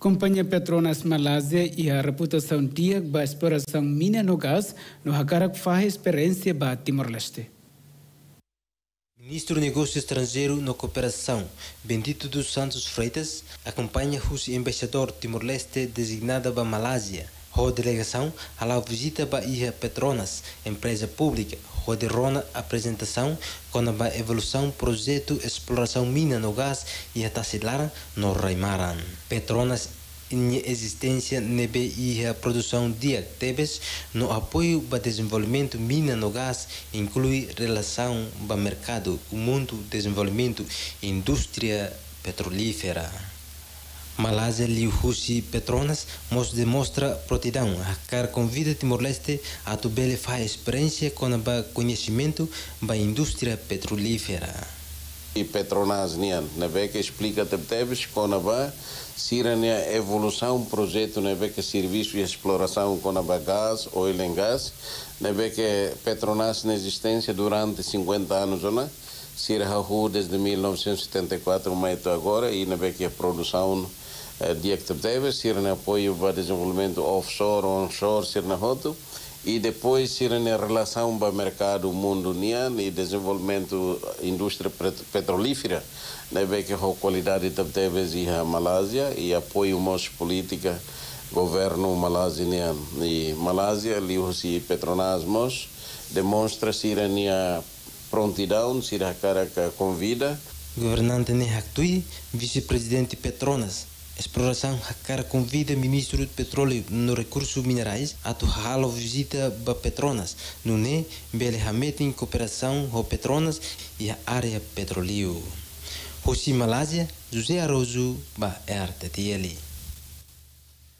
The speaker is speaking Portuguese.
Companhia Petronas Malásia e a reputação dia da exploração mina no gás no Hakarak faz experiência para Timor-Leste. Ministro do Negócio Estrangeiro na Cooperação, Bendito dos Santos Freitas, acompanha o embaixador Timor-Leste designado para Malásia. A delegação a visita Ilha Petronas, empresa pública, rona apresentação com a evolução projeto exploração mina no gás e a Tassilara no Raimaran. Petronas em existência nebe e a produção de activos no apoio para desenvolvimento mina no gás inclui relação para mercado, o mundo desenvolvimento indústria petrolífera. Malásia Liu Husi Petronas mos demonstra prontidão a car convida Timor-Leste a tubele faz experiência com o conhecimento da indústria petrolífera. E Petronas nian, que explica tebes com a sirania evolução projeto que serviço e exploração com a gás, oil and gas, na que Petronas na existência durante 50 anos, não Sira desde 1974, mas agora, e na que a produção de actividades, ser no apoio para desenvolvimento offshore, onshore, ser na roto, e depois ser na relação para o mercado mundo nian e desenvolvimento indústria petrolífera, né, que a qualidade de actividades e a Malásia e apoio nossa política governo nian e Malásia, ali e Petronas mos demonstra ser a prontidão, ser a cara convida. Governante Nehaktui, vice-presidente Petronas, exploração Hakara convida ministro do petróleo no recursos minerais a torrá visita a Petronas, no NE, Belhamet em cooperação com Petronas e a área petróleo. Rossi Malásia, José Aroso, ba RTTL.